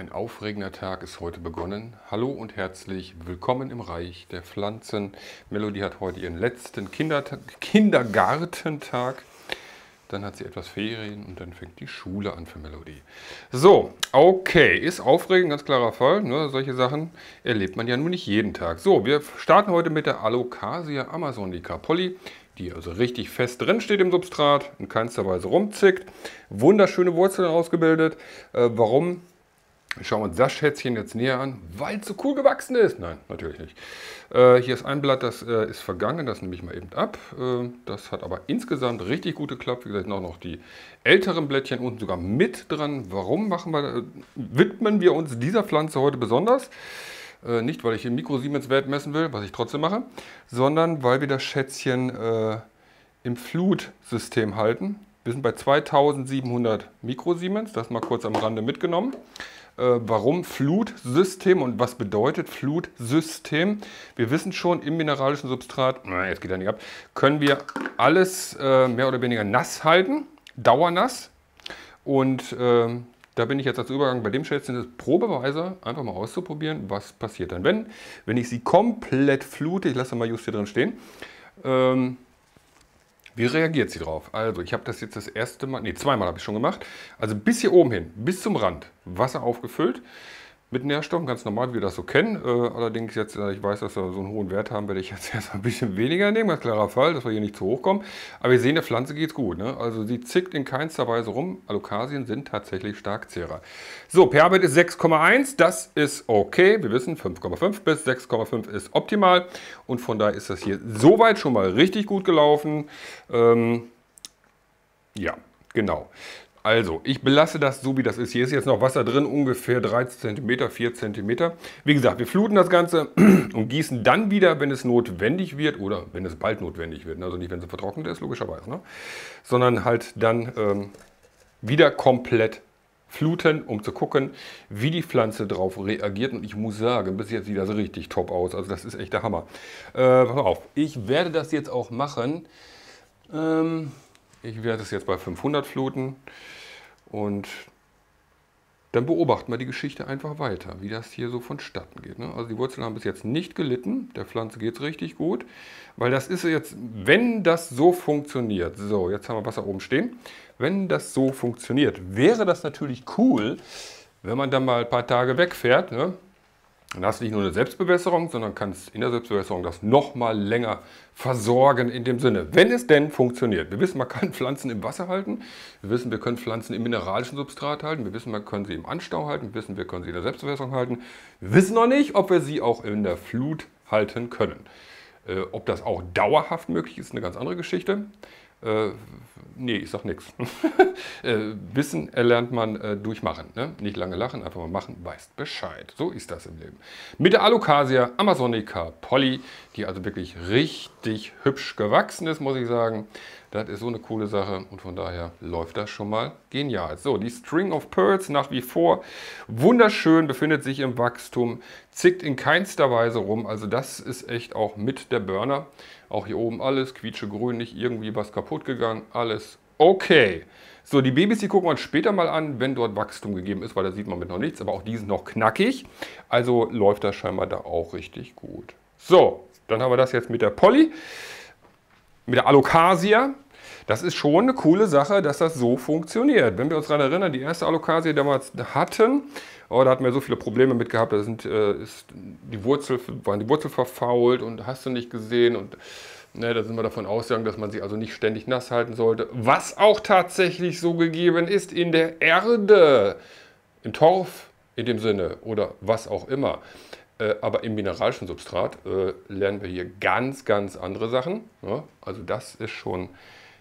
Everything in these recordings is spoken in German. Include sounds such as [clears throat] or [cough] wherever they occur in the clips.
ein aufregender Tag ist heute begonnen. Hallo und herzlich willkommen im Reich der Pflanzen. Melody hat heute ihren letzten Kinderta Kindergartentag. Dann hat sie etwas Ferien und dann fängt die Schule an für Melody. So, okay, ist aufregend, ganz klarer Fall. Ne? Solche Sachen erlebt man ja nun nicht jeden Tag. So, wir starten heute mit der Alocasia amazonica Polly die also richtig fest drin steht im Substrat, in keinster Weise rumzickt. Wunderschöne Wurzeln ausgebildet. Äh, warum? Schauen wir uns das Schätzchen jetzt näher an, weil es so cool gewachsen ist. Nein, natürlich nicht. Äh, hier ist ein Blatt, das äh, ist vergangen, das nehme ich mal eben ab. Äh, das hat aber insgesamt richtig gut geklappt. Wie gesagt, noch, noch die älteren Blättchen unten sogar mit dran. Warum machen wir, äh, widmen wir uns dieser Pflanze heute besonders? Äh, nicht, weil ich den Mikro-Siemens-Wert messen will, was ich trotzdem mache, sondern weil wir das Schätzchen äh, im Flutsystem halten. Wir sind bei 2700 Mikrosiemens, das mal kurz am Rande mitgenommen. Äh, warum Flutsystem und was bedeutet Flutsystem? Wir wissen schon, im mineralischen Substrat, na, jetzt geht er nicht ab, können wir alles äh, mehr oder weniger nass halten, dauernass. Und äh, da bin ich jetzt als Übergang bei dem Schätzchen, das probeweise einfach mal auszuprobieren, was passiert dann. Wenn, wenn ich sie komplett flute, ich lasse mal just hier drin stehen, ähm, wie reagiert sie drauf? Also, ich habe das jetzt das erste Mal, nee, zweimal habe ich schon gemacht. Also bis hier oben hin, bis zum Rand, Wasser aufgefüllt mit Nährstoffen, ganz normal, wie wir das so kennen. Äh, allerdings jetzt, äh, ich weiß, dass wir so einen hohen Wert haben, werde ich jetzt [laughs] erst ein bisschen weniger nehmen, ganz klarer Fall, dass wir hier nicht zu hoch kommen. Aber wir sehen, der Pflanze geht es gut. Ne? Also sie zickt in keinster Weise rum. Alokasien sind tatsächlich Starkzehrer. So, pH-Wert ist 6,1, das ist okay. Wir wissen, 5,5 bis 6,5 ist optimal. Und von daher ist das hier soweit schon mal richtig gut gelaufen. Ähm, ja, genau. Also, ich belasse das so, wie das ist. Hier ist jetzt noch Wasser drin, ungefähr 13 cm, 4 cm. Wie gesagt, wir fluten das Ganze [clears throat] und gießen dann wieder, wenn es notwendig wird oder wenn es bald notwendig wird. Also nicht, wenn es vertrocknet ist, logischerweise. Ne? Sondern halt dann ähm, wieder komplett fluten, um zu gucken, wie die Pflanze darauf reagiert. Und ich muss sagen, bis jetzt sieht das richtig top aus. Also das ist echt der Hammer. Äh, pass auf, ich werde das jetzt auch machen. Ähm, ich werde es jetzt bei 500 fluten und dann beobachten wir die Geschichte einfach weiter, wie das hier so vonstatten geht. Ne? Also die Wurzeln haben bis jetzt nicht gelitten, der Pflanze geht es richtig gut, weil das ist jetzt, wenn das so funktioniert, so, jetzt haben wir Wasser oben stehen, wenn das so funktioniert, wäre das natürlich cool, wenn man dann mal ein paar Tage wegfährt, ne? Dann hast du nicht nur eine Selbstbewässerung, sondern kannst in der Selbstbewässerung das nochmal länger versorgen in dem Sinne, wenn es denn funktioniert. Wir wissen, man kann [laughs] Pflanzen im Wasser halten. Wir wissen, wir können Pflanzen im mineralischen Substrat halten. Wir wissen, man kann sie im Anstau halten. Wir wissen, wir können sie in der Selbstbewässerung halten. Wir wissen noch nicht, ob wir sie auch in der Flut halten können. Äh, ob das auch dauerhaft möglich ist, eine ganz andere Geschichte. Äh, nee, ich sag nichts. [laughs] Äh, Wissen erlernt man äh, durch Machen. Ne? Nicht lange lachen, einfach mal machen, weißt Bescheid. So ist das im Leben. Mit der Alocasia amazonica Polly, die also wirklich richtig hübsch gewachsen ist, muss ich sagen. Das ist so eine coole Sache und von daher läuft das schon mal genial. So, die String of Pearls nach wie vor wunderschön, befindet sich im Wachstum, zickt in keinster Weise rum. Also das ist echt auch mit der Burner. Auch hier oben alles quietschegrün, nicht irgendwie was kaputt gegangen, alles okay. So, die Babys, die gucken wir uns später mal an, wenn dort Wachstum gegeben ist, weil da sieht man mit noch nichts, aber auch die sind noch knackig. Also läuft das scheinbar da auch richtig gut. So, dann haben wir das jetzt mit der Polly mit der Alocasia. Das ist schon eine coole Sache, dass das so funktioniert. Wenn wir uns daran erinnern, die erste Alocasia, damals hatten, oh, da hatten wir so viele Probleme mit gehabt, da sind, äh, ist die Wurzel, waren die Wurzel verfault und hast du nicht gesehen und ne, da sind wir davon ausgegangen, dass man sie also nicht ständig nass halten sollte. Was auch tatsächlich so gegeben ist in der Erde, im Torf in dem Sinne oder was auch immer. Äh, aber im mineralischen Substrat äh, lernen wir hier ganz, ganz andere Sachen. Ja? Also das ist schon,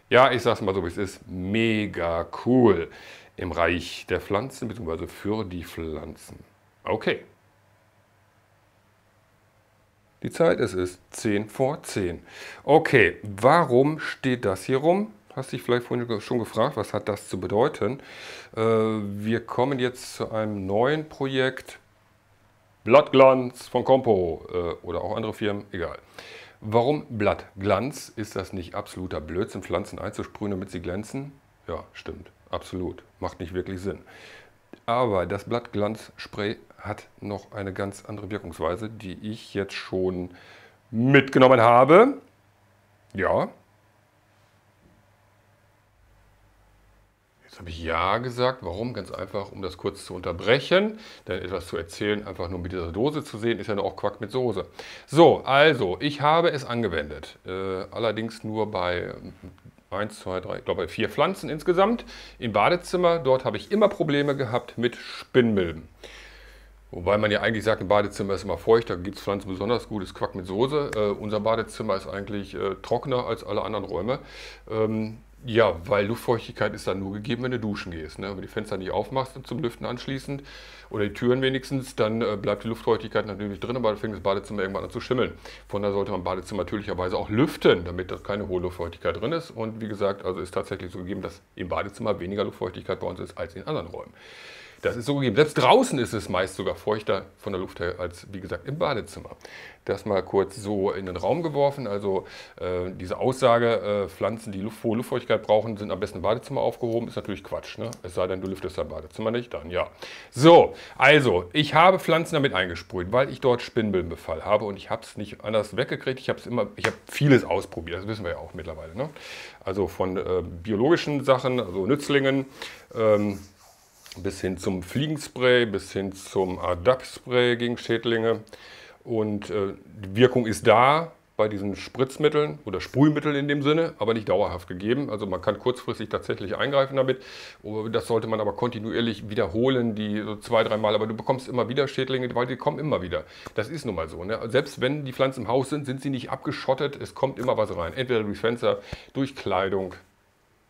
ja, ich sag's mal so, wie es ist, mega cool im Reich der Pflanzen, beziehungsweise für die Pflanzen. Okay. Die Zeit es ist 10 vor 10. Okay, warum steht das hier rum? Hast dich vielleicht vorhin schon gefragt, was hat das zu bedeuten? Äh, wir kommen jetzt zu einem neuen Projekt Blattglanz von Compo äh, oder auch andere Firmen, egal. Warum Blattglanz? Ist das nicht absoluter Blödsinn, Pflanzen einzusprühen, damit sie glänzen? Ja, stimmt, absolut. Macht nicht wirklich Sinn. Aber das Blattglanzspray hat noch eine ganz andere Wirkungsweise, die ich jetzt schon mitgenommen habe. Ja. Jetzt habe ich Ja gesagt. Warum? Ganz einfach, um das kurz zu unterbrechen. Denn etwas zu erzählen, einfach nur mit dieser Dose zu sehen, ist ja auch Quack mit Soße. So, also, ich habe es angewendet. Äh, allerdings nur bei 1, 2, 3, ich glaube vier Pflanzen insgesamt im Badezimmer. Dort habe ich immer Probleme gehabt mit Spinnmilben. Wobei man ja eigentlich sagt, ein Badezimmer ist immer feucht, da gibt es Pflanzen besonders gutes Quack mit Soße. Äh, unser Badezimmer ist eigentlich äh, trockener als alle anderen Räume. Ähm, ja, weil Luftfeuchtigkeit ist dann nur gegeben, wenn du duschen gehst. Ne? Wenn du die Fenster nicht aufmachst zum Lüften anschließend oder die Türen wenigstens, dann äh, bleibt die Luftfeuchtigkeit natürlich drin, aber dann fängt das Badezimmer irgendwann an zu schimmeln. Von daher sollte man Badezimmer natürlicherweise auch lüften, damit da keine hohe Luftfeuchtigkeit drin ist. Und wie gesagt, also ist tatsächlich so gegeben, dass im Badezimmer weniger Luftfeuchtigkeit bei uns ist als in anderen Räumen. Das ist so gegeben. Selbst draußen ist es meist sogar feuchter von der Luft her als, wie gesagt, im Badezimmer. Das mal kurz so in den Raum geworfen. Also äh, diese Aussage, äh, Pflanzen, die Luft, hohe Luftfeuchtigkeit brauchen, sind am besten im Badezimmer aufgehoben, ist natürlich Quatsch. Ne? Es sei denn, du lüftest dein Badezimmer nicht, dann ja. So, also, ich habe Pflanzen damit eingesprüht, weil ich dort Spinnmilbenbefall habe und ich habe es nicht anders weggekriegt. Ich habe immer, ich habe vieles ausprobiert, das wissen wir ja auch mittlerweile. Ne? Also von äh, biologischen Sachen, also Nützlingen, ähm, bis hin zum Fliegenspray, bis hin zum ADAP-Spray gegen Schädlinge. Und äh, die Wirkung ist da bei diesen Spritzmitteln oder Sprühmitteln in dem Sinne, aber nicht dauerhaft gegeben. Also man kann kurzfristig tatsächlich eingreifen damit. Das sollte man aber kontinuierlich wiederholen, die so zwei, dreimal. Aber du bekommst immer wieder Schädlinge, weil die kommen immer wieder. Das ist nun mal so. Ne? Selbst wenn die Pflanzen im Haus sind, sind sie nicht abgeschottet. Es kommt immer was rein. Entweder durch Fenster, durch Kleidung,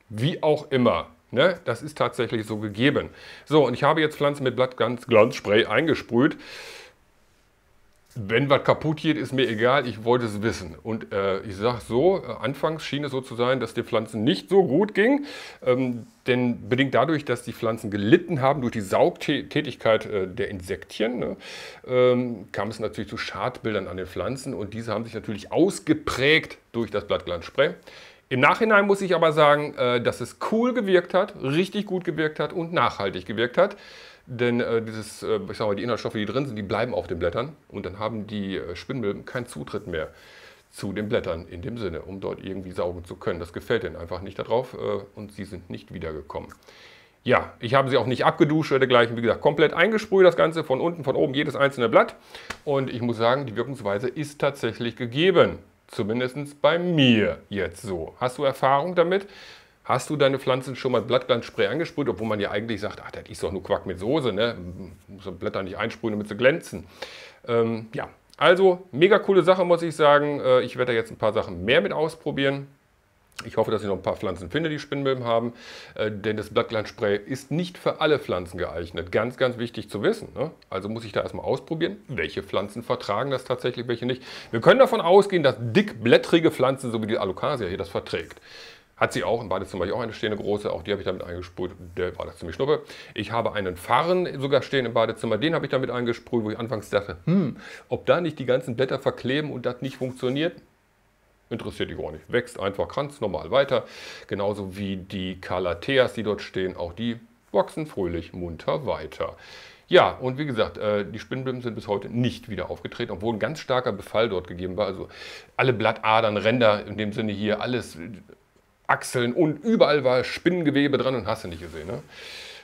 wie auch immer. Ne? Das ist tatsächlich so gegeben. So, und ich habe jetzt Pflanzen mit Blattglanzspray eingesprüht. Wenn was kaputt geht, ist mir egal, ich wollte es wissen. Und äh, ich sage so, äh, anfangs schien es so zu sein, dass die Pflanzen nicht so gut ging. Ähm, denn bedingt dadurch, dass die Pflanzen gelitten haben durch die Saugtätigkeit äh, der Insektien, ne, ähm, kam es natürlich zu Schadbildern an den Pflanzen. Und diese haben sich natürlich ausgeprägt durch das Blattglanzspray. Im Nachhinein muss ich aber sagen, äh, dass es cool gewirkt hat, richtig gut gewirkt hat und nachhaltig gewirkt hat. Denn äh, dieses, äh, ich sag mal, die Inhaltsstoffe, die drin sind, die bleiben auf den Blättern und dann haben die Spinnmilben keinen Zutritt mehr zu den Blättern in dem Sinne, um dort irgendwie saugen zu können. Das gefällt ihnen einfach nicht darauf und sie sind nicht wiedergekommen. Ja, ich habe sie auch nicht abgeduscht oder dergleichen. Wie gesagt, komplett eingesprüht das Ganze, von unten, von oben, jedes einzelne Blatt. Und ich muss sagen, die Wirkungsweise ist tatsächlich gegeben. Zumindest bei mir jetzt so. Hast du Erfahrung damit? Hast du deine Pflanzen schon mal Blattglanzspray angesprüht, obwohl man ja eigentlich sagt, ach, das ist doch nur Quack mit Soße, ne? Muss Blätter nicht einsprühen, damit sie glänzen. Ähm, ja, also mega coole Sache, muss ich sagen. Äh, ich werde da jetzt ein paar Sachen mehr mit ausprobieren. Ich hoffe, dass ich noch ein paar Pflanzen finde, die Spinnmilben haben, äh, denn das Blattglanzspray ist nicht für alle Pflanzen geeignet. Ganz, ganz wichtig zu wissen. Ne? Also muss ich da erstmal ausprobieren, welche Pflanzen vertragen das tatsächlich, welche nicht. Wir können davon ausgehen, dass dickblättrige Pflanzen, so wie die Alocasia hier, das verträgt. Hat sie auch, im Badezimmer ich auch eine stehende große, auch die habe ich damit eingesprüht, der war das ziemlich schnuppe. Ich habe einen Farren sogar stehen im Badezimmer, den habe ich damit eingesprüht, wo ich anfangs dachte, hm, ob da nicht die ganzen Blätter verkleben und das nicht funktioniert interessiert dich auch nicht. Wächst einfach ganz normal weiter. Genauso wie die Calatheas, die dort stehen, auch die wachsen fröhlich munter weiter. Ja, und wie gesagt, äh, die Spinnböden sind bis heute nicht wieder aufgetreten, obwohl ein ganz starker Befall dort gegeben war. Also alle Blattadern, Ränder, in dem Sinne hier, alles Achseln und überall war Spinnengewebe dran und hast du nicht gesehen. Ne?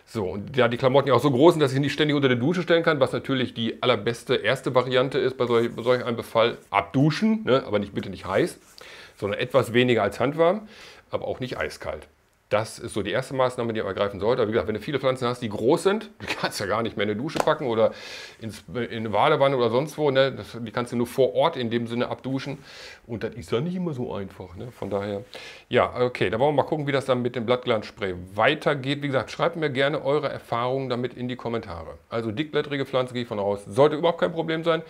So, und ja, die Klamotten ja auch so groß sind, dass ich nicht ständig unter der Dusche stellen kann, was natürlich die allerbeste erste Variante ist bei solch, bei solch einem Befall. Abduschen, ne? aber nicht, bitte nicht heiß, sondern etwas weniger als handwarm, aber auch nicht eiskalt. Das ist so die erste Maßnahme, die man ergreifen sollte. Aber wie gesagt, wenn du viele Pflanzen hast, die groß sind, [laughs] die kannst du ja gar nicht mehr in eine Dusche packen oder ins, in eine Badewanne oder sonst wo. Ne? Das, die kannst du nur vor Ort in dem Sinne abduschen. Und das ist ja nicht immer so einfach. Ne? Von daher, ja, okay, da wollen wir mal gucken, wie das dann mit dem Blattglanzspray weitergeht. Wie gesagt, schreibt mir gerne eure Erfahrungen damit in die Kommentare. Also dickblättrige Pflanzen gehe ich von aus, sollte überhaupt kein Problem sein.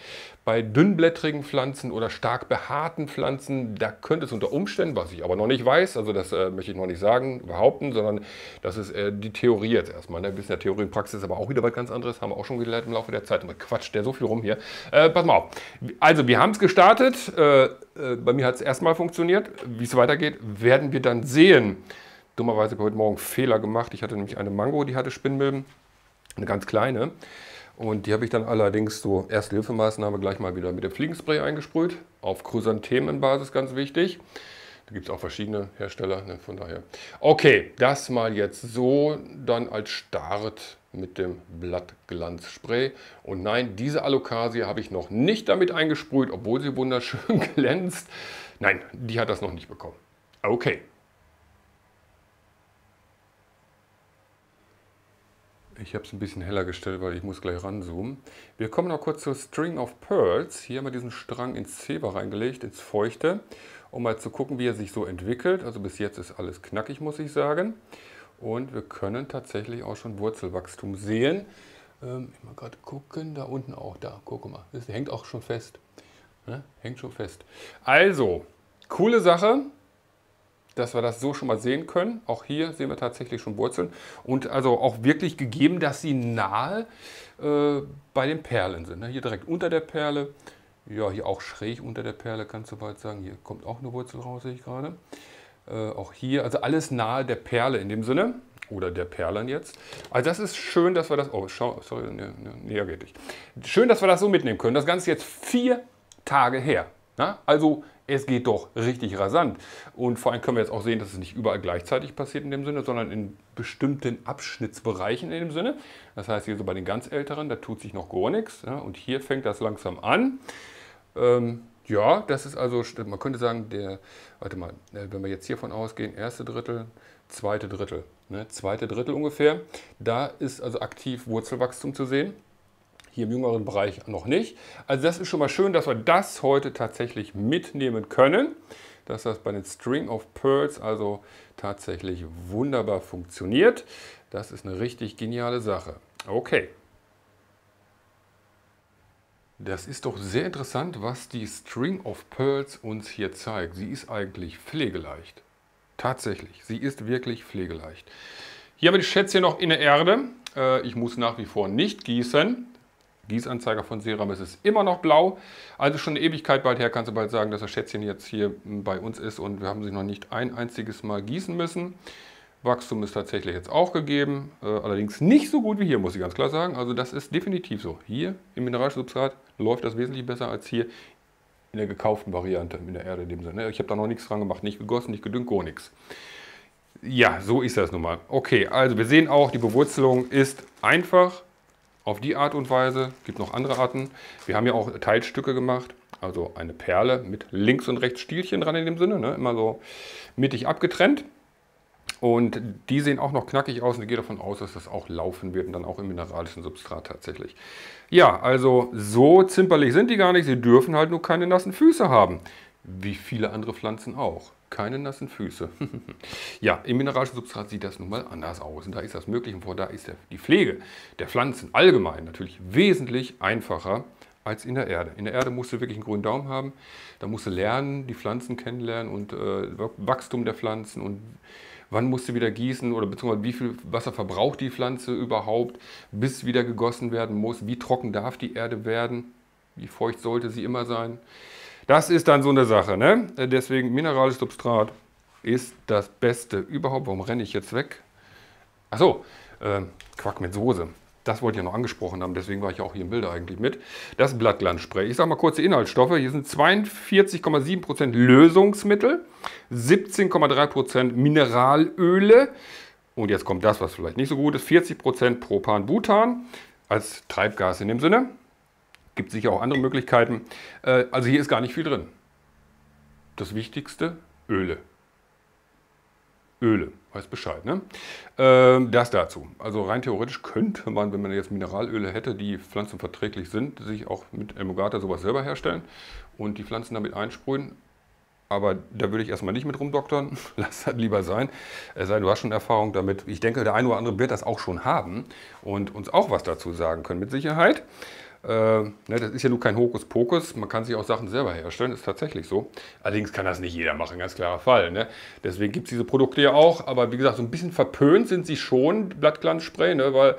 Bei dünnblättrigen Pflanzen oder stark behaarten Pflanzen, da könnte es unter Umständen, was ich aber noch nicht weiß, also das äh, möchte ich noch nicht sagen, behaupten, sondern das ist äh, die Theorie jetzt erstmal. Ne? Ein bisschen der Theorie und Praxis aber auch wieder was ganz anderes, haben wir auch schon gelernt im Laufe der Zeit. Aber Quatsch, der so viel rum hier. Äh, pass mal auf. Also, wir haben es gestartet. Äh, äh, bei mir hat es erstmal funktioniert. Wie es weitergeht, werden wir dann sehen. Dummerweise habe ich heute Morgen Fehler gemacht. Ich hatte nämlich eine Mango, die hatte Spinnmilben. eine ganz kleine. Und die habe ich dann allerdings so Erste-Hilfemaßnahme gleich mal wieder mit dem Fliegenspray eingesprüht. Auf Chrysanthemenbasis ganz wichtig. Da gibt es auch verschiedene Hersteller, ne, von daher. Okay, das mal jetzt so dann als Start mit dem Blattglanzspray. Und nein, diese Alocasia habe ich noch nicht damit eingesprüht, obwohl sie wunderschön [laughs] glänzt. Nein, die hat das noch nicht bekommen. Okay. Ich habe es ein bisschen heller gestellt, weil ich muss gleich ranzoomen. Wir kommen noch kurz zur String of Pearls. Hier haben wir diesen Strang ins Zebra reingelegt, ins Feuchte, um mal zu gucken, wie er sich so entwickelt. Also bis jetzt ist alles knackig, muss ich sagen. Und wir können tatsächlich auch schon Wurzelwachstum sehen. Ähm, mal gerade gucken, da unten auch, da, guck mal, das hängt auch schon fest. Ne? Hängt schon fest. Also, coole Sache dass wir das so schon mal sehen können. Auch hier sehen wir tatsächlich schon Wurzeln und also auch wirklich gegeben, dass sie nahe äh, bei den Perlen sind. Ne? Hier direkt unter der Perle, ja hier auch schräg unter der Perle, kannst du bald sagen. Hier kommt auch eine Wurzel raus, sehe ich gerade. Äh, auch hier, also alles nahe der Perle in dem Sinne. Oder der Perlen jetzt. Also das ist schön, dass wir das... Oh, schau, sorry, ne, ne, näher geht nicht. Schön, dass wir das so mitnehmen können. Das Ganze jetzt vier Tage her. Na? Also es geht doch richtig rasant. Und vor allem können wir jetzt auch sehen, dass es nicht überall gleichzeitig passiert in dem Sinne, sondern in bestimmten Abschnittsbereichen in dem Sinne. Das heißt, hier so bei den ganz Älteren, da tut sich noch gar nichts. Ja, und hier fängt das langsam an. Ähm, ja, das ist also, man könnte sagen, der, warte mal, äh, wenn wir jetzt hiervon ausgehen, erste Drittel, zweite Drittel, ne, zweite Drittel ungefähr, da ist also aktiv Wurzelwachstum zu sehen hier im jüngeren Bereich noch nicht. Also das ist schon mal schön, dass wir das heute tatsächlich mitnehmen können, dass das bei den String of Pearls also tatsächlich wunderbar funktioniert. Das ist eine richtig geniale Sache. Okay. Das ist doch sehr interessant, was die String of Pearls uns hier zeigt. Sie ist eigentlich pflegeleicht. Tatsächlich, sie ist wirklich pflegeleicht. Hier haben wir die Schätzchen noch in der Erde. Äh, ich muss nach wie vor nicht gießen. Gießanzeiger von Ceramis ist immer noch blau. Also schon eine Ewigkeit bald her kannst du bald sagen, dass das Schätzchen jetzt hier bei uns ist und wir haben sie noch nicht ein einziges Mal gießen müssen. Wachstum ist tatsächlich jetzt auch gegeben, äh, allerdings nicht so gut wie hier, muss ich ganz klar sagen. Also das ist definitiv so. Hier im Mineralsubstrat läuft das wesentlich besser als hier in der gekauften Variante, in der Erde in dem Sinne. Ich habe da noch nichts dran gemacht, nicht gegossen, nicht gedüngt, gar nichts. Ja, so ist das nun mal. Okay, also wir sehen auch, die Bewurzelung ist einfach auf die Art und Weise. Gibt noch andere Arten. Wir haben ja auch Teilstücke gemacht. Also eine Perle mit links und rechts Stielchen dran in dem Sinne. Ne? Immer so mittig abgetrennt. Und die sehen auch noch knackig aus und ich gehe davon aus, dass das auch laufen wird und dann auch im mineralischen Substrat tatsächlich. Ja, also so zimperlich sind die gar nicht. Sie dürfen halt nur keine nassen Füße haben. Wie viele andere Pflanzen auch keine nassen Füße. [laughs] ja, im mineralischen Substrat sieht das nun mal anders aus. Und da ist das möglich. Und vor da ist der, die Pflege der Pflanzen allgemein natürlich wesentlich einfacher als in der Erde. In der Erde musst du wirklich einen grünen Daumen haben. Da musst du lernen, die Pflanzen kennenlernen und äh, Wachstum der Pflanzen und wann musst du wieder gießen oder beziehungsweise wie viel Wasser verbraucht die Pflanze überhaupt, bis wieder gegossen werden muss. Wie trocken darf die Erde werden? Wie feucht sollte sie immer sein? Das ist dann so eine Sache. Ne? Deswegen mineralisches Substrat ist das Beste überhaupt. Warum renne ich jetzt weg? Achso, äh, Quack mit Soße. Das wollte ich ja noch angesprochen haben, deswegen war ich auch hier im Bilder eigentlich mit. Das Blattglanzspray. Ich sage mal kurz die Inhaltsstoffe. Hier sind 42,7% Lösungsmittel, 17,3% Mineralöle und jetzt kommt das, was vielleicht nicht so gut ist, 40% Propan-Butan als Treibgas in dem Sinne. Gibt sicher auch andere Möglichkeiten. Äh, also hier ist gar nicht viel drin. Das Wichtigste, Öle. Öle, weiß Bescheid. Ne? Ähm, das dazu. Also rein theoretisch könnte man, wenn man jetzt Mineralöle hätte, die pflanzenverträglich sind, sich auch mit Emulgata sowas selber herstellen und die Pflanzen damit einsprühen. Aber da würde ich erstmal nicht mit rumdoktern. [laughs] Lass das lieber sein. Es sei, du hast schon Erfahrung damit. Ich denke, der eine oder andere wird das auch schon haben und uns auch was dazu sagen können, mit Sicherheit. Äh, ne, das ist ja nur kein Hokuspokus, man kann sich auch Sachen selber herstellen, ist tatsächlich so. Allerdings kann das nicht jeder machen, ganz klarer Fall. Ne? Deswegen gibt es diese Produkte ja auch, aber wie gesagt, so ein bisschen verpönt sind sie schon, Blattglanzspray, ne? weil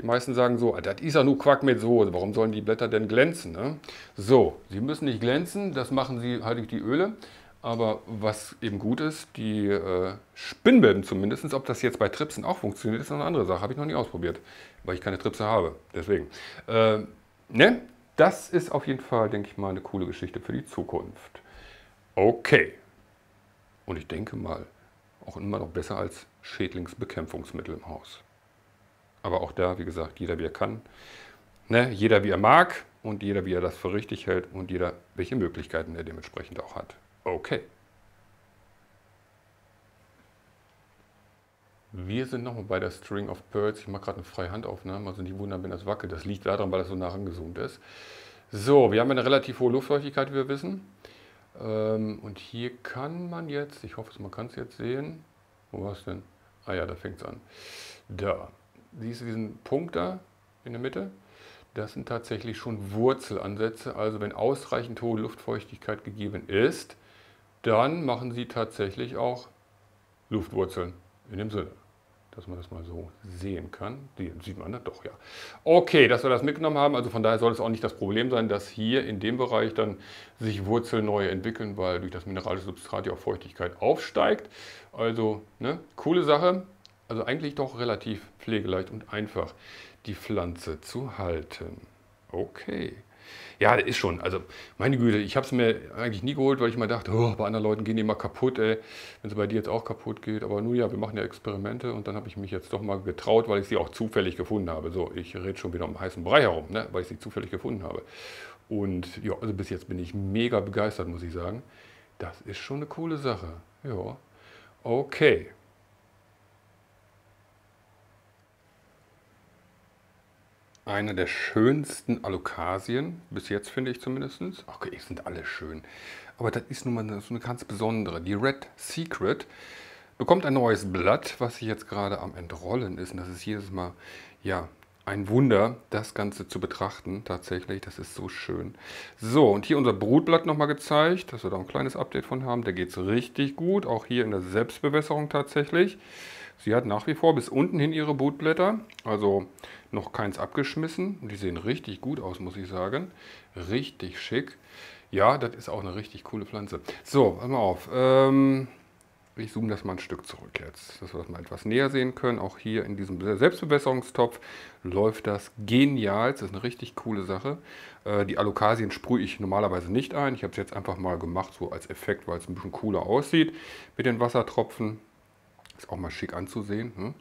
die meisten sagen so, ah, das ist ja nur Quack mit Soße, warum sollen die Blätter denn glänzen? Ne? So, sie müssen nicht glänzen, das machen sie halt durch die Öle. Aber was eben gut ist, die äh, Spinnweben zumindest, ob das jetzt bei Tripsen auch funktioniert, ist eine andere Sache. Habe ich noch nie ausprobiert, weil ich keine Tripse habe. Deswegen. Äh, ne? Das ist auf jeden Fall, denke ich mal, eine coole Geschichte für die Zukunft. Okay. Und ich denke mal, auch immer noch besser als Schädlingsbekämpfungsmittel im Haus. Aber auch da, wie gesagt, jeder wie er kann. Ne? Jeder wie er mag und jeder wie er das für richtig hält und jeder welche Möglichkeiten er dementsprechend auch hat. Okay. Wir sind nochmal bei der String of Birds. Ich mache gerade eine freie Handaufnahme, also nicht wundern, wenn das wackelt. Das liegt daran, weil das so nah angezoomt ist. So, wir haben eine relativ hohe Luftfeuchtigkeit, wie wir wissen. Ähm, und hier kann man jetzt, ich hoffe, man kann es jetzt sehen. Wo war es denn? Ah ja, da fängt es an. Da. Siehst du diesen Punkt da in der Mitte? Das sind tatsächlich schon Wurzelansätze. Also wenn ausreichend hohe Luftfeuchtigkeit gegeben ist, dann machen sie tatsächlich auch Luftwurzeln in dem Sinne, dass man das mal so sehen kann. Die sieht man da doch, ja. Okay, dass wir das mitgenommen haben, also von daher soll es auch nicht das Problem sein, dass hier in dem Bereich dann sich Wurzeln neu entwickeln, weil durch das mineralische Substrat ja auch Feuchtigkeit aufsteigt. Also, ne, coole Sache. Also eigentlich doch relativ pflegeleicht und einfach, die Pflanze zu halten. Okay. Ja, das ist schon. Also, meine Güte, ich habe es mir eigentlich nie geholt, weil ich mal dachte, oh, bei anderen Leuten gehen die immer kaputt, ey. Wenn es bei dir jetzt auch kaputt geht. Aber nun ja, wir machen ja Experimente und dann habe ich mich jetzt doch mal getraut, weil ich sie auch zufällig gefunden habe. So, ich rede schon wieder um heißen Brei herum, ne? weil ich sie zufällig gefunden habe. Und ja, also bis jetzt bin ich mega begeistert, muss ich sagen. Das ist schon eine coole Sache. Ja, okay. Einer der schönsten Alokasien, bis jetzt finde ich zumindest. Okay, sind alle schön. Aber das ist nun mal so eine ganz besondere. Die Red Secret bekommt ein neues Blatt, was sich jetzt gerade am Entrollen ist. Und das ist jedes Mal, ja, ein Wunder, das Ganze zu betrachten. Tatsächlich, das ist so schön. So, und hier unser Brutblatt nochmal gezeigt, dass wir da ein kleines Update von haben. Da geht es richtig gut, auch hier in der Selbstbewässerung tatsächlich. Sie hat nach wie vor bis unten hin ihre Brutblätter, also noch keins abgeschmissen. Die sehen richtig gut aus, muss ich sagen. Richtig schick. Ja, das ist auch eine richtig coole Pflanze. So, pass mal auf. Ähm, ich zoome das mal ein Stück zurück jetzt, dass wir das mal etwas näher sehen können. Auch hier in diesem Selbstbewässerungstopf läuft das genial. Das ist eine richtig coole Sache. Äh, die Alokasien sprühe ich normalerweise nicht ein. Ich habe es jetzt einfach mal gemacht, so als Effekt, weil es ein bisschen cooler aussieht mit den Wassertropfen. Ist auch mal schick anzusehen. Ne?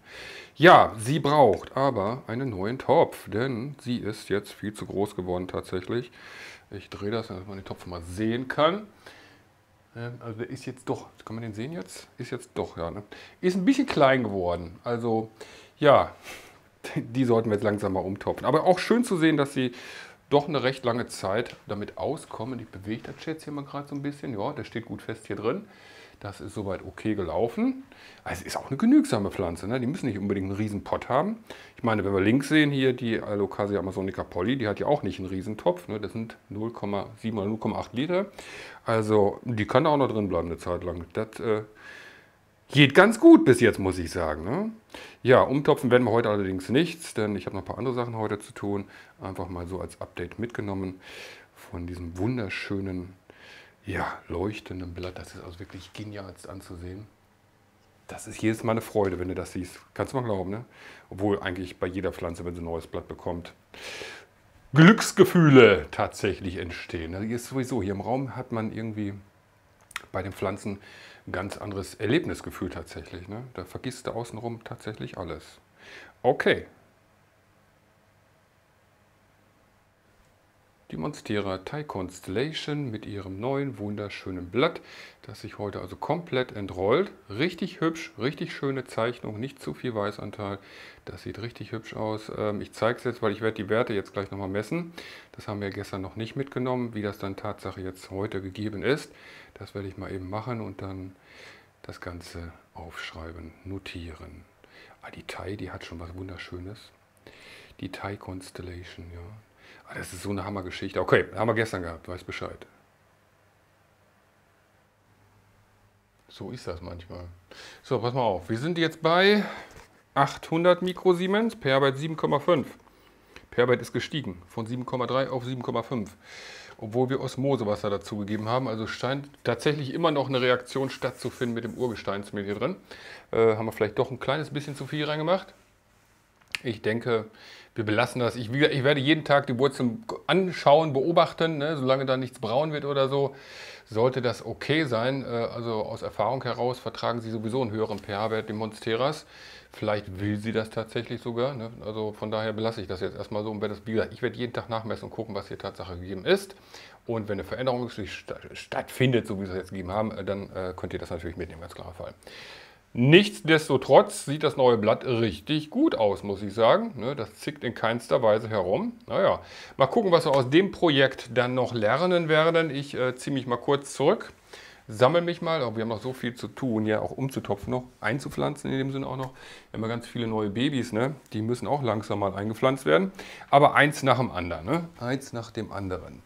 Ja, sie braucht aber einen neuen Topf, denn sie ist jetzt viel zu groß geworden tatsächlich. Ich drehe das, damit man den Topf mal sehen kann. Ähm, also der ist jetzt doch, kann man den sehen jetzt? Ist jetzt doch, ja. Ne? Ist ein bisschen klein geworden. Also ja, [laughs] die sollten wir jetzt langsam mal umtopfen. Aber auch schön zu sehen, dass sie doch eine recht lange Zeit damit auskommen. Ich bewege das jetzt hier mal gerade so ein bisschen. Ja, der steht gut fest hier drin. Das ist soweit okay gelaufen. Also es ist auch eine genügsame Pflanze. Ne? Die müssen nicht unbedingt einen riesen Pott haben. Ich meine, wenn wir links sehen, hier die Alocasia amazonica polly, die hat ja auch nicht einen riesen Topf. Ne? Das sind 0,7 oder 0,8 Liter. Also die kann auch noch drin bleiben eine Zeit lang. Das äh, geht ganz gut bis jetzt, muss ich sagen. Ne? Ja, umtopfen werden wir heute allerdings nichts, denn ich habe noch ein paar andere Sachen heute zu tun. Einfach mal so als Update mitgenommen von diesem wunderschönen ja, leuchtendem Blatt. Das ist also wirklich genial anzusehen. Das ist jedes Mal eine Freude, wenn du das siehst. Kannst du mal glauben, ne? Obwohl eigentlich bei jeder Pflanze, wenn sie ein neues Blatt bekommt, Glücksgefühle tatsächlich entstehen. Das ist sowieso, hier im Raum hat man irgendwie bei den Pflanzen ein ganz anderes Erlebnisgefühl tatsächlich. Ne? Da vergisst du außenrum tatsächlich alles. Okay, Monstera Thai Constellation mit ihrem neuen wunderschönen Blatt, das sich heute also komplett entrollt. Richtig hübsch, richtig schöne Zeichnung, nicht zu viel Weißanteil. Das sieht richtig hübsch aus. Ähm, ich zeige es jetzt, weil ich werde die Werte jetzt gleich nochmal messen. Das haben wir gestern noch nicht mitgenommen, wie das dann Tatsache jetzt heute gegeben ist. Das werde ich mal eben machen und dann das Ganze aufschreiben, notieren. Ah, die Thai, die hat schon was Wunderschönes. Die Thai Constellation, ja. Ah, das ist so eine Hammergeschichte. Okay, haben wir gestern gehabt, weiß Bescheid. So ist das manchmal. So, pass mal auf. Wir sind jetzt bei 800 Mikrosiemens per Arbeit 7,5. Per Arbeit ist gestiegen von 7,3 auf 7,5. obwohl wir Osmosewasser dazugegeben haben. Also scheint tatsächlich immer noch eine Reaktion stattzufinden mit dem Urgesteinsmehl hier drin. Äh, haben wir vielleicht doch ein kleines bisschen zu viel reingemacht. Ich denke, wir belassen das. Ich, ich, werde jeden Tag die Wurzeln anschauen, beobachten, ne, solange da nichts braun wird oder so. Sollte das okay sein, äh, also aus Erfahrung heraus vertragen sie sowieso einen höheren pH-Wert, die Monsteras. Vielleicht will sie das tatsächlich sogar. Ne? Also von daher belasse ich das jetzt erstmal so. Und werde das, wie gesagt, ich werde jeden Tag nachmessen und gucken, was hier Tatsache gegeben ist. Und wenn eine Veränderung stattfindet, so wie sie es jetzt gegeben haben, äh, dann äh, könnt ihr das natürlich mitnehmen, ganz klarer Fall. Nichtsdestotrotz sieht das neue Blatt richtig gut aus, muss ich sagen. Ne, das zickt in keinster Weise herum. Naja, mal gucken, was wir aus dem Projekt dann noch lernen werden. Ich äh, ziehe mich mal kurz zurück, sammle mich mal. Aber wir haben noch so viel zu tun, ja auch umzutopfen noch, einzupflanzen in dem Sinne auch noch. Wir haben ja ganz viele neue Babys, ne? die müssen auch langsam mal eingepflanzt werden. Aber eins nach dem anderen, ne? eins nach dem anderen.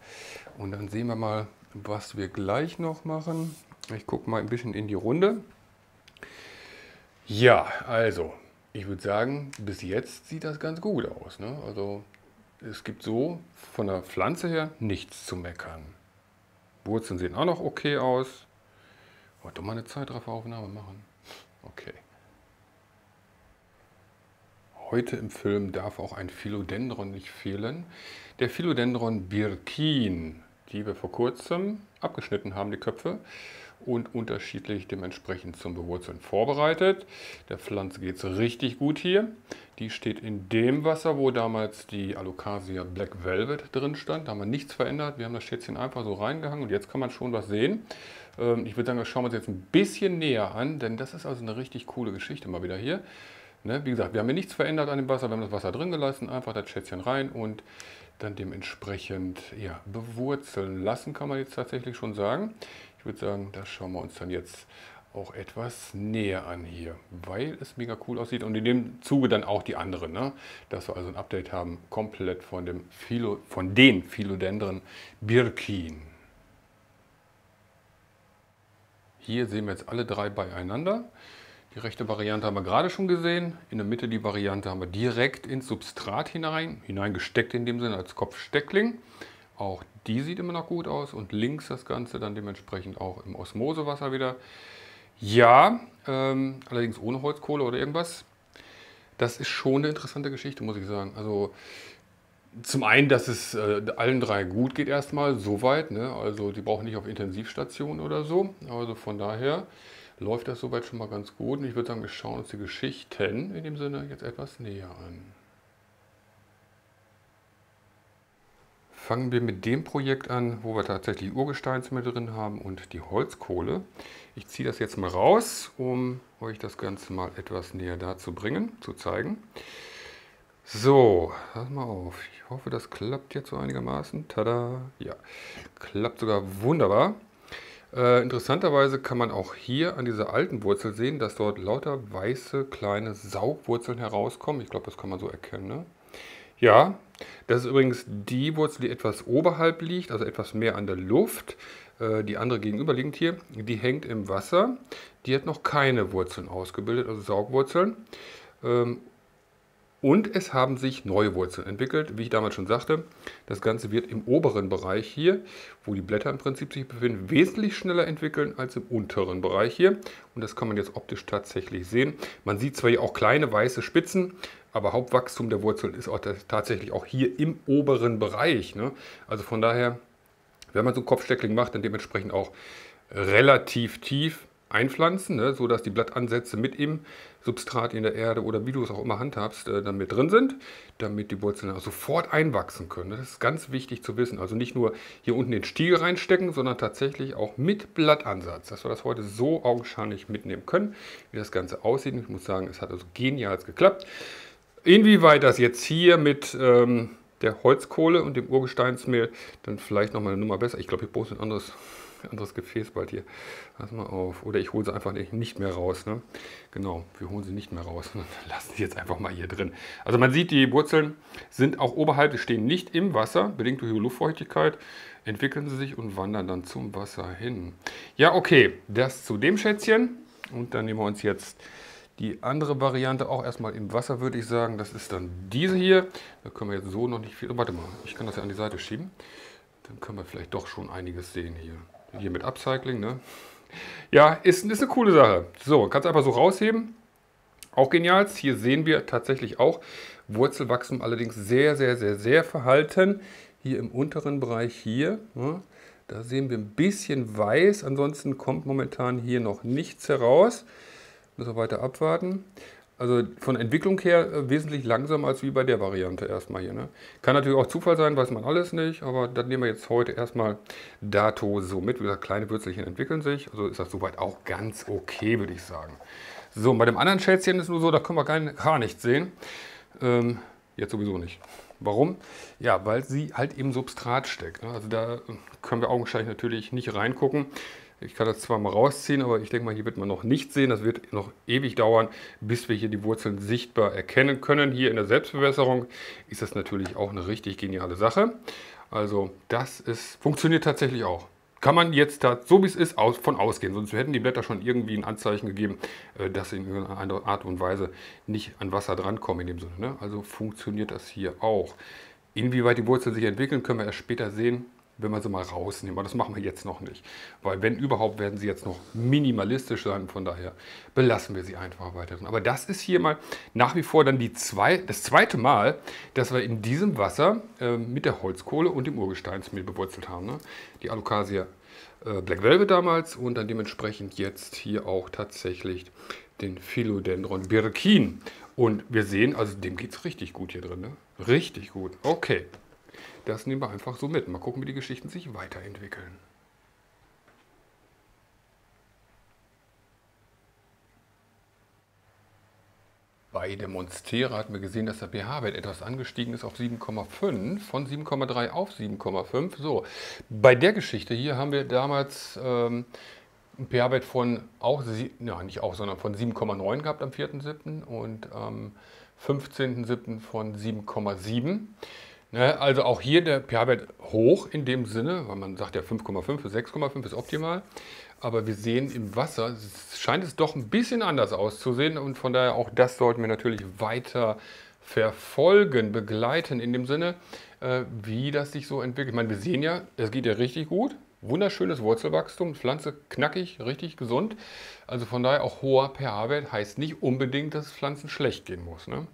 Und dann sehen wir mal, was wir gleich noch machen. Ich gucke mal ein bisschen in die Runde. Ja, also, ich würde sagen, bis jetzt sieht das ganz gut aus. Ne? Also, es gibt so von der Pflanze her nichts zu meckern. Wurzeln sehen auch noch okay aus. Wollte mal eine Zeitrafferaufnahme machen. Okay. Heute im Film darf auch ein Philodendron nicht fehlen. Der Philodendron Birkin, die wir vor kurzem abgeschnitten haben, die Köpfe und unterschiedlich dementsprechend zum Bewurzeln vorbereitet. Der Pflanze geht es richtig gut hier. Die steht in dem Wasser, wo damals die Alocasia Black Velvet drin stand. Da haben wir nichts verändert. Wir haben das Schätzchen einfach so reingehangen und jetzt kann man schon was sehen. Ähm, ich würde sagen, das schauen wir uns jetzt ein bisschen näher an, denn das ist also eine richtig coole Geschichte mal wieder hier. Ne? Wie gesagt, wir haben hier nichts verändert an dem Wasser, wir haben das Wasser drin gelassen, einfach das Schätzchen rein und dann dementsprechend ja, bewurzeln lassen, kann man jetzt tatsächlich schon sagen. Ich würde sagen, das schauen wir uns dann jetzt auch etwas näher an hier, weil es mega cool aussieht und in dem Zuge dann auch die anderen, ne? dass wir also ein Update haben, komplett von, dem Philo, von den Philodendren Birkin. Hier sehen wir jetzt alle drei beieinander. Die rechte Variante haben wir gerade schon gesehen. In der Mitte die Variante haben wir direkt ins Substrat hinein, hineingesteckt in dem Sinne als Kopfsteckling. Auch die sieht immer noch gut aus und links das Ganze dann dementsprechend auch im Osmosewasser wieder. Ja, ähm, allerdings ohne Holzkohle oder irgendwas. Das ist schon eine interessante Geschichte, muss ich sagen. Also zum einen, dass es äh, allen drei gut geht erstmal, soweit. Ne? Also die brauchen nicht auf Intensivstation oder so. Also von daher läuft das soweit schon mal ganz gut. Und ich würde sagen, wir schauen uns die Geschichten in dem Sinne jetzt etwas näher an. Fangen wir mit dem Projekt an, wo wir tatsächlich Urgesteinsmittel drin haben und die Holzkohle. Ich ziehe das jetzt mal raus, um euch das Ganze mal etwas näher dazu bringen, zu zeigen. So, pass mal auf. Ich hoffe, das klappt jetzt so einigermaßen. Tada! Ja, klappt sogar wunderbar. Äh, interessanterweise kann man auch hier an dieser alten Wurzel sehen, dass dort lauter weiße kleine Saugwurzeln herauskommen. Ich glaube, das kann man so erkennen. Ne? Ja, das ist übrigens die Wurzel, die etwas oberhalb liegt, also etwas mehr an der Luft. Äh, die andere gegenüberliegend hier, die hängt im Wasser. Die hat noch keine Wurzeln ausgebildet, also Saugwurzeln. Ähm, und es haben sich neue Wurzeln entwickelt, wie ich damals schon sagte. Das Ganze wird im oberen Bereich hier, wo die Blätter im Prinzip sich befinden, wesentlich schneller entwickeln als im unteren Bereich hier. Und das kann man jetzt optisch tatsächlich sehen. Man sieht zwar hier auch kleine weiße Spitzen, aber Hauptwachstum der Wurzeln ist auch tatsächlich auch hier im oberen Bereich. Ne? Also von daher, wenn man so ein Kopfsteckling macht, dann dementsprechend auch relativ tief einpflanzen, ne, sodass die Blattansätze mit im Substrat in der Erde oder wie du es auch immer handhabst, äh, dann mit drin sind, damit die Wurzeln sofort einwachsen können. Das ist ganz wichtig zu wissen. Also nicht nur hier unten den Stiel reinstecken, sondern tatsächlich auch mit Blattansatz, dass wir das heute so augenscheinlich mitnehmen können, wie das Ganze aussieht. Ich muss sagen, es hat also genial geklappt. Inwieweit das jetzt hier mit ähm, der Holzkohle und dem Urgesteinsmehl dann vielleicht nochmal eine Nummer besser. Ich glaube, ich brauche ein anderes anderes Gefäß bald hier. Pass mal auf. Oder ich hole sie einfach nicht mehr raus. Ne? Genau, wir holen sie nicht mehr raus. [laughs] Lassen sie jetzt einfach mal hier drin. Also man sieht, die Wurzeln sind auch oberhalb, stehen nicht im Wasser, bedingt durch die Luftfeuchtigkeit. Entwickeln sie sich und wandern dann zum Wasser hin. Ja, okay, das zu dem Schätzchen. Und dann nehmen wir uns jetzt die andere Variante auch erstmal im Wasser, würde ich sagen. Das ist dann diese hier. Da können wir jetzt so noch nicht viel... Warte mal, ich kann das ja an die Seite schieben. dann können wir vielleicht doch schon einiges sehen hier. Hier mit Upcycling, ne? Ja, ist, ist eine coole Sache. So, kannst einfach so rausheben. Auch genial. Hier sehen wir tatsächlich auch Wurzelwachstum, allerdings sehr, sehr, sehr, sehr verhalten. Hier im unteren Bereich hier, ne? da sehen wir ein bisschen weiß. Ansonsten kommt momentan hier noch nichts heraus. Müssen wir weiter abwarten. Also von Entwicklung her äh, wesentlich langsamer als wie bei der Variante erstmal hier. Ne? Kann natürlich auch Zufall sein, weiß man alles nicht, aber das nehmen wir jetzt heute erstmal dato so mit. Wie gesagt, kleine Würzelchen entwickeln sich, also ist das soweit auch ganz okay, würde ich sagen. So, bei dem anderen Schätzchen ist nur so, da können wir kein, gar nichts sehen. Ähm, jetzt sowieso nicht. Warum? Ja, weil sie halt im Substrat steckt. Ne? Also da können wir augenscheinlich natürlich nicht reingucken. Ich kann das zwar mal rausziehen, aber ich denke mal, hier wird man noch nicht sehen. Das wird noch ewig dauern, bis wir hier die Wurzeln sichtbar erkennen können. Hier in der Selbstbewässerung ist das natürlich auch eine richtig geniale Sache. Also das ist, funktioniert tatsächlich auch. Kann man jetzt da, so wie es ist, aus, von ausgehen. Sonst hätten die Blätter schon irgendwie ein Anzeichen gegeben, äh, dass sie in irgendeiner Art und Weise nicht an Wasser drankommen in dem Sinne. Ne? Also funktioniert das hier auch. Inwieweit die Wurzeln sich entwickeln, können wir erst später sehen wenn wir sie mal rausnehmen. Aber das machen wir jetzt noch nicht. Weil wenn überhaupt, werden sie jetzt noch minimalistisch sein. Von daher belassen wir sie einfach weiter. Aber das ist hier mal nach wie vor dann die zwei, das zweite Mal, dass wir in diesem Wasser äh, mit der Holzkohle und dem Urgesteinsmehl bewurzelt haben. Ne? Die Alocasia äh, Black Velvet damals und dann dementsprechend jetzt hier auch tatsächlich den Philodendron Birkin. Und wir sehen, also dem geht es richtig gut hier drin. Ne? Richtig gut. Okay. Das nehmen wir einfach so mit. Mal gucken, wie die Geschichten sich weiterentwickeln. Bei der Monstera hatten wir gesehen, dass der pH-Wert etwas angestiegen ist auf 7,5, von 7,3 auf 7,5. So, bei der Geschichte hier haben wir damals ähm, einen pH-Wert von auch, ja, nicht auch, sondern von 7,9 gehabt am 4.7. und am 15.7. von 7,7. Ne, also auch hier der pH-Wert hoch in dem Sinne, weil man sagt ja 5,5 bis 6,5 ist optimal. Aber wir sehen im Wasser, scheint es doch ein bisschen anders auszusehen und von daher auch das sollten wir natürlich weiter verfolgen, begleiten in dem Sinne, äh, wie das sich so entwickelt. Ich meine, wir sehen ja, es geht ja richtig gut. Wunderschönes Wurzelwachstum, Pflanze knackig, richtig gesund. Also von daher auch hoher pH-Wert heißt nicht unbedingt, dass Pflanzen schlecht gehen muss. Ne?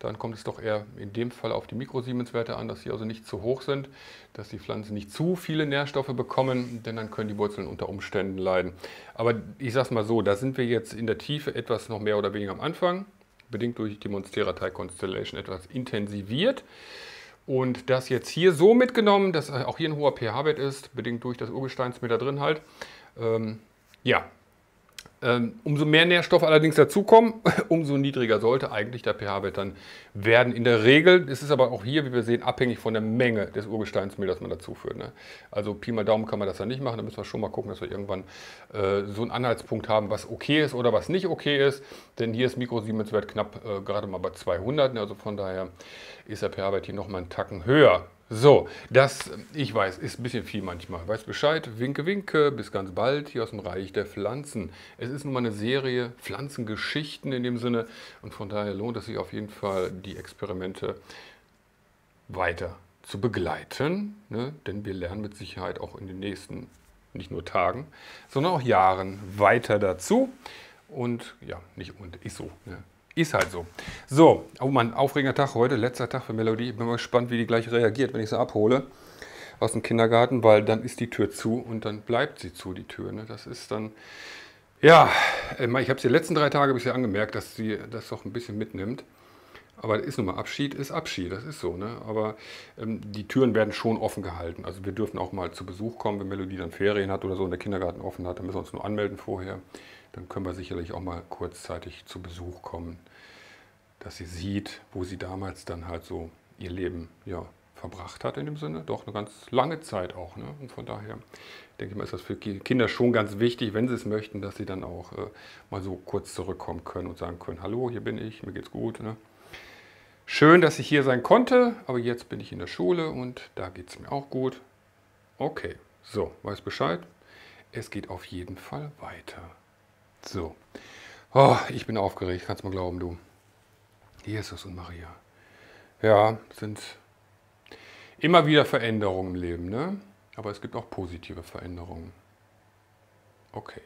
Dann kommt es doch eher in dem Fall auf die Mikrosiemenswerte an, dass sie also nicht zu hoch sind, dass die Pflanzen nicht zu viele Nährstoffe bekommen, denn dann können die Wurzeln unter Umständen leiden. Aber ich sage es mal so, da sind wir jetzt in der Tiefe etwas noch mehr oder weniger am Anfang, bedingt durch die Monstera Thai Constellation etwas intensiviert. Und das jetzt hier so mitgenommen, dass auch hier ein hoher pH-Wert ist, bedingt durch das Urgesteinsmeter drin halt. Ähm, ja, umso mehr Nährstoffe allerdings dazukommen, [laughs] umso niedriger sollte eigentlich der pH-Wert dann werden. In der Regel ist es aber auch hier, wie wir sehen, abhängig von der Menge des Urgesteinsmehls, das man dazuführt. Ne? Also Pi mal Daumen kann man das dann nicht machen, da müssen wir schon mal gucken, dass wir irgendwann äh, so einen Anhaltspunkt haben, was okay ist oder was nicht okay ist. Denn hier ist Mikrosiemenswert knapp äh, gerade mal bei 200, ne? also von daher ist der pH-Wert hier nochmal einen Tacken höher. So, das, ich weiß, ist ein bisschen viel manchmal. Weiß Bescheid, winke, winke, bis ganz bald hier aus dem Reich der Pflanzen. Es ist nun mal eine Serie Pflanzengeschichten in dem Sinne und von daher lohnt es sich auf jeden Fall, die Experimente weiter zu begleiten, ne? denn wir lernen mit Sicherheit auch in den nächsten, nicht nur Tagen, sondern auch Jahren weiter dazu. Und ja, nicht und, ist so. Ne? Ist halt so. So, oh Mann, aufregender Tag heute, letzter Tag für Melodie. Ich bin mal gespannt, wie die gleich reagiert, wenn ich sie abhole aus dem Kindergarten, weil dann ist die Tür zu und dann bleibt sie zu, die Tür. Ne? Das ist dann, ja, ich habe es die letzten drei Tage bisher angemerkt, dass sie das doch ein bisschen mitnimmt. Aber ist nun mal Abschied, ist Abschied, das ist so. Ne? Aber ähm, die Türen werden schon offen gehalten. Also wir dürfen auch mal zu Besuch kommen, wenn Melodie dann Ferien hat oder so und der Kindergarten offen hat, dann müssen wir uns nur anmelden vorher dann können wir sicherlich auch mal kurzzeitig zu Besuch kommen, dass sie sieht, wo sie damals dann halt so ihr Leben ja, verbracht hat in dem Sinne. Doch eine ganz lange Zeit auch. Ne? Und von daher denke ich mal, ist das für Kinder schon ganz wichtig, wenn sie es möchten, dass sie dann auch äh, mal so kurz zurückkommen können und sagen können, hallo, hier bin ich, mir geht's gut. Ne? Schön, dass ich hier sein konnte, aber jetzt bin ich in der Schule und da geht es mir auch gut. Okay, so, weiß Bescheid. Es geht auf jeden Fall weiter. So. Oh, ich bin aufgeregt, kannst mal glauben, du. Jesus und Maria. Ja, sind immer wieder Veränderungen im Leben, ne? Aber es gibt auch positive Veränderungen. Okay.